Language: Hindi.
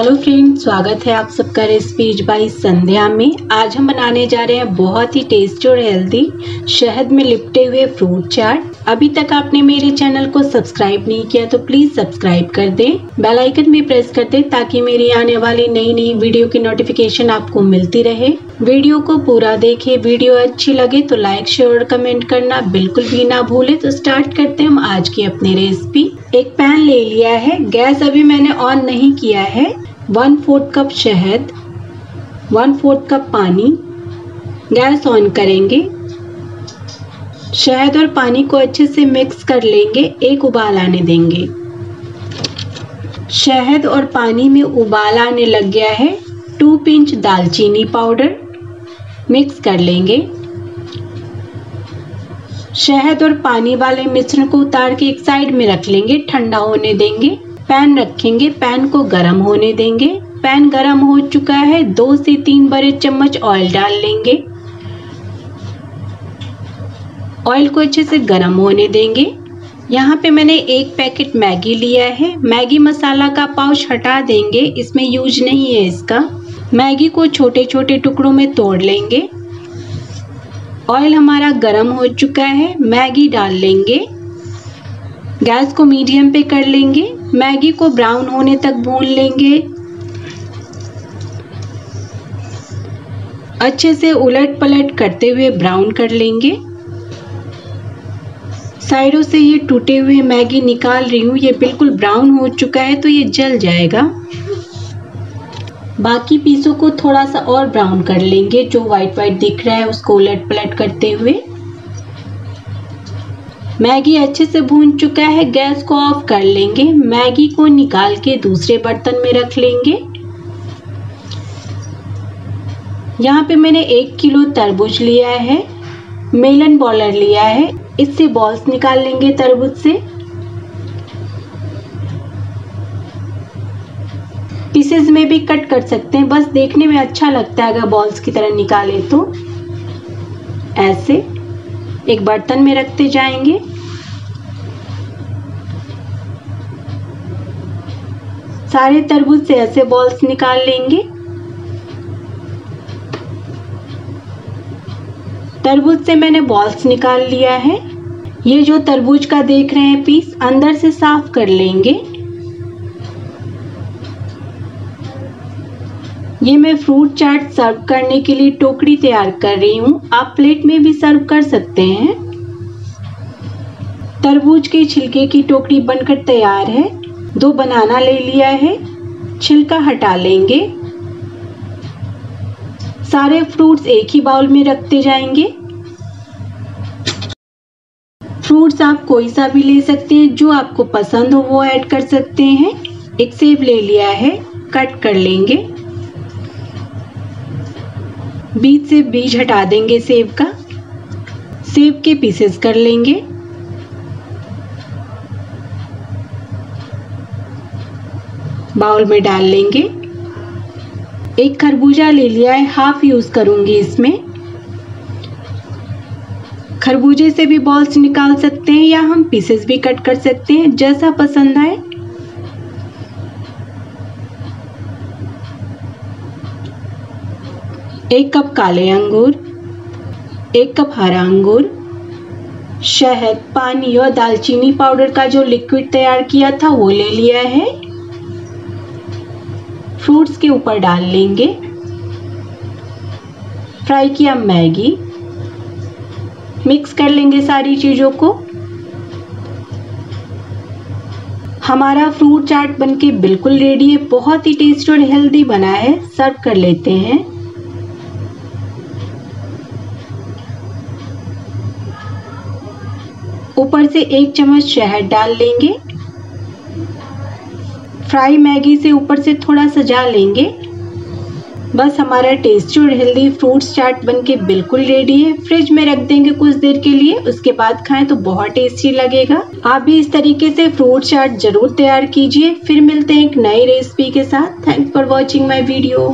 हेलो फ्रेंड्स, स्वागत है आप सबका रेसिपीज़ बाई संध्या में। आज हम बनाने जा रहे हैं बहुत ही टेस्टी और हेल्दी शहद में लिपटे हुए फ्रूट चाट। अभी तक आपने मेरे चैनल को सब्सक्राइब नहीं किया तो प्लीज़ सब्सक्राइब कर दें। बेल आइकन भी प्रेस कर दें ताकि मेरी आने वाली नई नई वीडियो की नोटिफिकेशन आपको मिलती रहे। वीडियो को पूरा देखे, वीडियो अच्छी लगे तो लाइक, शेयर और कमेंट करना बिल्कुल भी ना भूले। तो स्टार्ट करते हम आज की अपनी रेसिपी। एक पैन ले लिया है, गैस अभी मैंने ऑन नहीं किया है। वन फोर्थ कप शहद वन फोर्थ कप पानी, गैस ऑन करेंगे। शहद और पानी को अच्छे से मिक्स कर लेंगे, एक उबाल आने देंगे। शहद और पानी में उबाल आने लग गया है टू पिंच दालचीनी पाउडर मिक्स कर लेंगे। शहद और पानी वाले मिश्रण को उतार के एक साइड में रख लेंगे, ठंडा होने देंगे। पैन रखेंगे। पैन को गर्म होने देंगे। पैन गर्म हो चुका है। दो से तीन बड़े चम्मच ऑयल डाल लेंगे। ऑयल को अच्छे से गर्म होने देंगे। यहाँ पे मैंने एक पैकेट मैगी लिया है। मैगी मसाला का पाउच हटा देंगे। इसमें यूज़ नहीं है इसका। मैगी को छोटे छोटे टुकड़ों में तोड़ लेंगे। ऑयल हमारा गर्म हो चुका है। मैगी डाल लेंगे। गैस को मीडियम पे कर लेंगे। मैगी को ब्राउन होने तक भून लेंगे। अच्छे से उलट पलट करते हुए ब्राउन कर लेंगे। साइडों से ये टूटे हुए मैगी निकाल रही हूँ। ये बिल्कुल ब्राउन हो चुका है तो ये जल जाएगा। बाकी पीसों को थोड़ा सा और ब्राउन कर लेंगे। जो वाइट वाइट दिख रहा है, उसको उलट पलट करते हुए। मैगी अच्छे से भून चुका है, गैस को ऑफ़ कर लेंगे। मैगी को निकाल के दूसरे बर्तन में रख लेंगे। यहाँ पे मैंने एक किलो तरबूज लिया है, मेलन बॉलर लिया है। इससे बॉल्स निकाल लेंगे तरबूज से। पीसेस में भी कट कर सकते हैं। बस देखने में अच्छा लगता है अगर बॉल्स की तरह निकाले तो। ऐसे एक बर्तन में रखते जाएँगे। सारे तरबूज से ऐसे बॉल्स निकाल लेंगे। तरबूज से मैंने बॉल्स निकाल लिया है। ये जो तरबूज का देख रहे हैं पीस अंदर से साफ़ कर लेंगे। ये मैं फ्रूट चाट सर्व करने के लिए टोकरी तैयार कर रही हूँ। आप प्लेट में भी सर्व कर सकते हैं। तरबूज के छिलके की टोकरी बनकर तैयार है। दो बनाना ले लिया है, छिलका हटा लेंगे। सारे फ्रूट्स एक ही बाउल में रखते जाएँगे। फ्रूट्स आप कोई सा भी ले सकते हैं, जो आपको पसंद हो वो ऐड कर सकते हैं। एक सेब ले लिया है, कट कर लेंगे। बीज से बीज हटा देंगे सेब का। सेब के पीसेस कर लेंगे। बाउल में डाल लेंगे। एक खरबूजा ले लिया है हाफ़ यूज़ करूँगी इसमें। खरबूजे से भी बॉल्स निकाल सकते हैं या हम पीसेस भी कट कर सकते हैं, जैसा पसंद आए। एक कप काले अंगूर, एक कप हरा अंगूर, शहद, पानी और दालचीनी पाउडर का जो लिक्विड तैयार किया था वो ले लिया है। फ्रूट्स के ऊपर डाल लेंगे। फ्राई किया मैगी। मिक्स कर लेंगे सारी चीज़ों को। हमारा फ्रूट चाट बनके बिल्कुल रेडी है, बहुत ही टेस्टी और हेल्दी बना है। सर्व कर लेते हैं। ऊपर से एक चम्मच शहद डाल लेंगे। फ्राई मैगी से ऊपर से थोड़ा सजा लेंगे। बस हमारा टेस्टी और हेल्दी फ्रूट्स चाट बनके बिल्कुल रेडी है। फ्रिज में रख देंगे कुछ देर के लिए, उसके बाद खाएँ तो बहुत टेस्टी लगेगा। आप भी इस तरीके से फ्रूट चाट ज़रूर तैयार कीजिए। फिर मिलते हैं एक नई रेसिपी के साथ। Thanks for watching my video